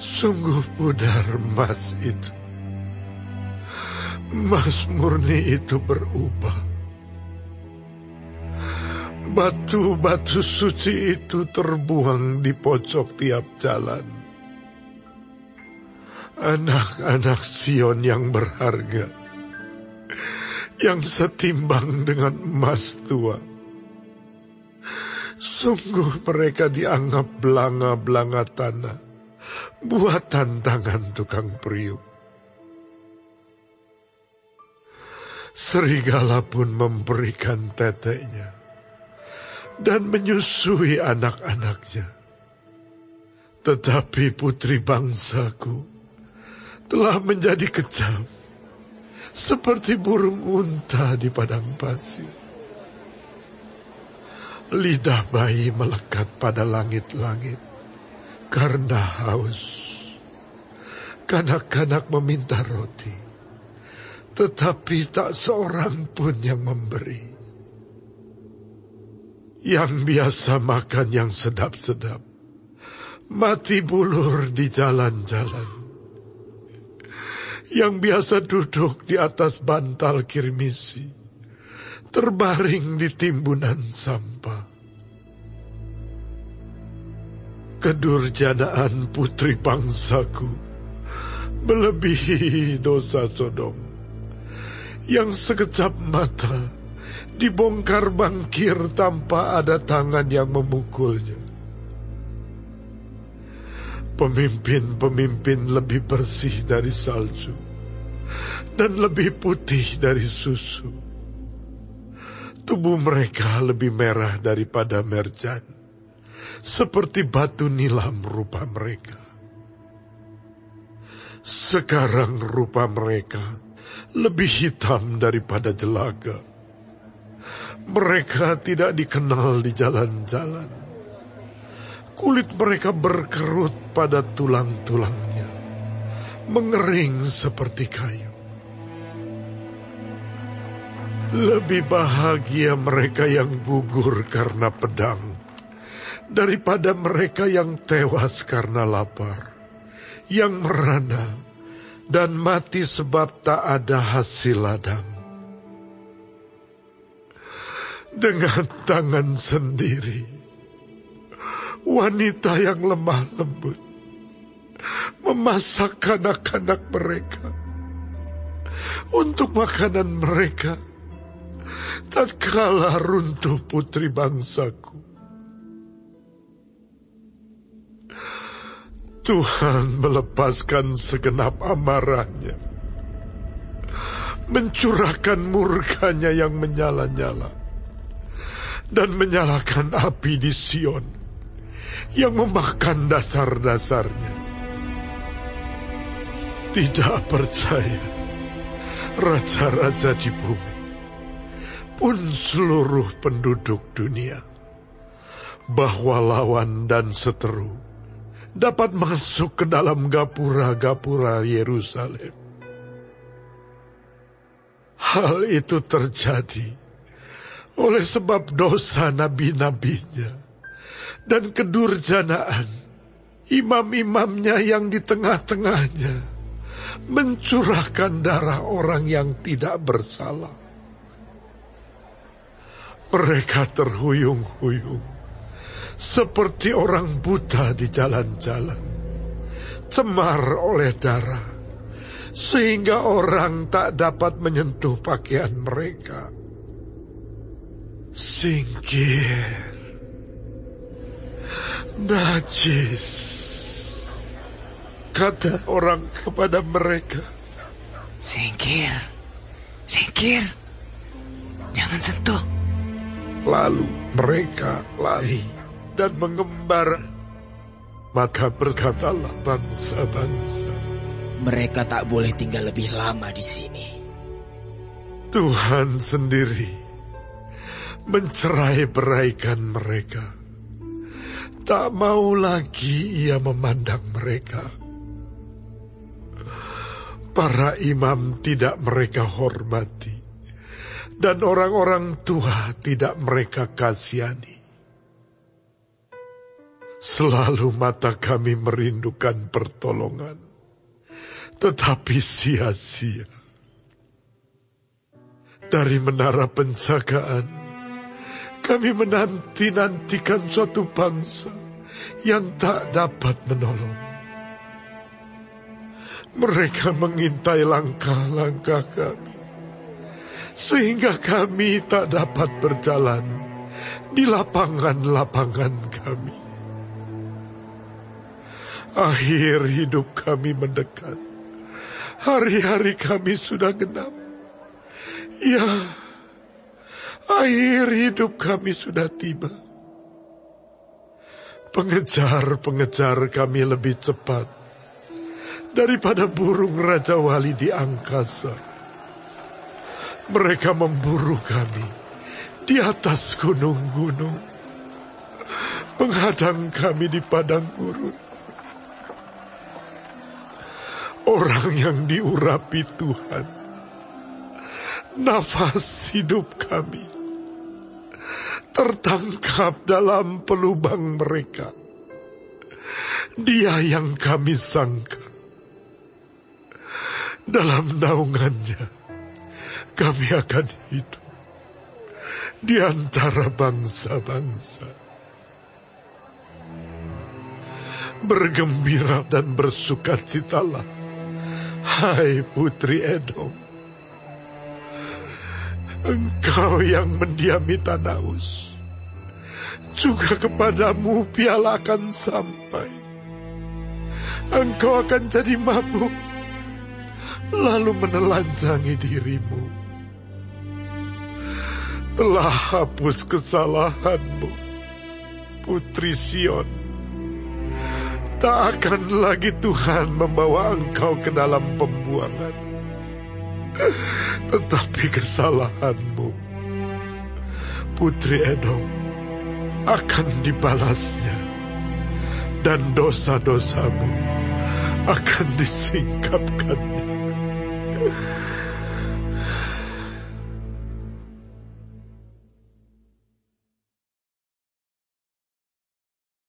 Sungguh pudar emas itu. Emas murni itu berubah. Batu-batu suci itu terbuang di pojok tiap jalan. Anak-anak Sion yang berharga, yang setimbang dengan emas tua. Sungguh mereka dianggap belanga-belanga tanah buatan tangan tukang periuk. Serigala pun memberikan teteknya dan menyusui anak-anaknya. Tetapi putri bangsaku telah menjadi kejam, seperti burung unta di padang pasir. Lidah bayi melekat pada langit-langit karena haus. Kanak-kanak meminta roti, tetapi tak seorang pun yang memberi. Yang biasa makan yang sedap-sedap, mati bulur di jalan-jalan. Yang biasa duduk di atas bantal kirmisi, terbaring di timbunan sampah kedurjanaan putri bangsaku melebihi dosa Sodom yang sekejap mata dibongkar bangkir tanpa ada tangan yang memukulnya. Pemimpin-pemimpin lebih bersih dari salju dan lebih putih dari susu. Tubuh mereka lebih merah daripada merjan seperti batu nilam rupa mereka. Sekarang rupa mereka lebih hitam daripada jelaga. Mereka tidak dikenal di jalan-jalan. Kulit mereka berkerut pada tulang-tulangnya, mengering seperti kayu. Lebih bahagia mereka yang gugur karena pedang daripada mereka yang tewas karena lapar, yang merana, dan mati sebab tak ada hasil ladang. Dengan tangan sendiri, wanita yang lemah lembut memasak anak-anak mereka untuk makanan mereka tatkala runtuh putri bangsaku. Tuhan melepaskan segenap amarahnya. Mencurahkan murkanya yang menyala-nyala. Dan menyalakan api di Sion. Yang memakan dasar-dasarnya. Tidak percaya. Raja-raja di bumi. Pun seluruh penduduk dunia. Bahwa lawan dan seteru dapat masuk ke dalam gapura-gapura Yerusalem. Hal itu terjadi oleh sebab dosa nabi-nabinya dan kedurjanaan imam-imamnya yang di tengah-tengahnya mencurahkan darah orang yang tidak bersalah. Mereka terhuyung-huyung. Seperti orang buta di jalan-jalan, cemar oleh darah, sehingga orang tak dapat menyentuh pakaian mereka. Singkir, najis, kata orang kepada mereka. Singkir, singkir, jangan sentuh. Lalu mereka lari dan mengembar. Maka berkatalah bangsa-bangsa. Mereka tak boleh tinggal lebih lama di sini. Tuhan sendiri mencerai beraikan mereka. Tak mau lagi ia memandang mereka. Para imam tidak mereka hormati. Dan orang-orang tua tidak mereka kasihani Selalu mata kami merindukan pertolongan, tetapi sia-sia. Dari menara penjagaan, kami menanti-nantikan suatu bangsa yang tak dapat menolong. Mereka mengintai langkah-langkah kami, sehingga kami tak dapat berjalan di lapangan-lapangan kami. Akhir hidup kami mendekat. Hari-hari kami sudah genap. Ya, akhir hidup kami sudah tiba. Pengejar-pengejar kami lebih cepat daripada burung Raja Wali di angkasa. Mereka memburu kami di atas gunung-gunung, menghadang kami di padang gurun orang yang diurapi Tuhan. Nafas hidup kami tertangkap dalam pelubang mereka. Dia yang kami sangka. Dalam naungannya, kami akan hidup di antara bangsa-bangsa. Bergembira dan bersukacitalah Hai Putri Edom, engkau yang mendiami tanah Us, juga kepadamu piala akan sampai. Engkau akan jadi mabuk, lalu menelanjangi dirimu. Telah hapus kesalahanmu, Putri Sion Tak akan lagi Tuhan membawa engkau ke dalam pembuangan. Tetapi kesalahanmu, Putri Edom, akan dibalasnya. Dan dosa-dosamu akan disingkapkannya.